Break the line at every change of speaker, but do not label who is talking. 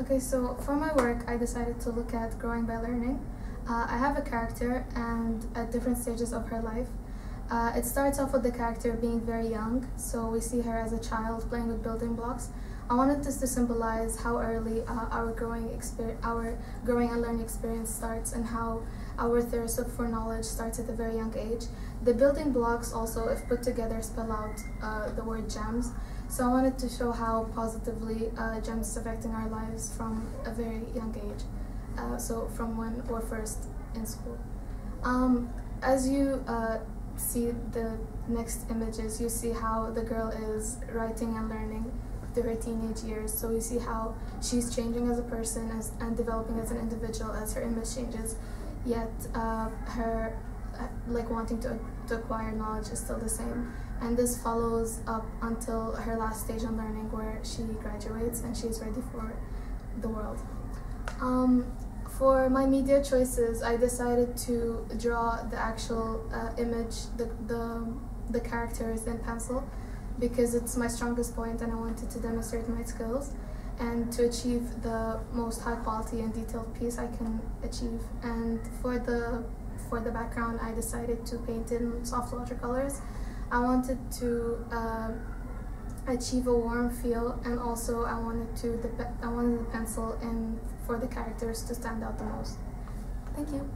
Okay, so for my work, I decided to look at growing by learning. Uh, I have a character and at different stages of her life. Uh, it starts off with the character being very young, so we see her as a child playing with building blocks. I wanted this to symbolize how early uh, our growing our growing and learning experience starts, and how our thirst for knowledge starts at a very young age. The building blocks also, if put together, spell out uh, the word GEMS. So I wanted to show how positively uh, gems affecting our lives from a very young age. Uh, so from when we're first in school. Um, as you uh, see the next images, you see how the girl is writing and learning through her teenage years. So we see how she's changing as a person as, and developing as an individual as her image changes. Yet uh, her uh, like wanting to, to acquire knowledge is still the same. And this follows up until her last stage in learning where she graduates and she's ready for the world. Um, for my media choices, I decided to draw the actual uh, image, the, the, the characters in pencil because it's my strongest point and I wanted to demonstrate my skills and to achieve the most high quality and detailed piece I can achieve. And for the for the background, I decided to paint in soft watercolors. I wanted to uh, achieve a warm feel, and also I wanted to the I wanted the pencil in for the characters to stand out the most. Thank you.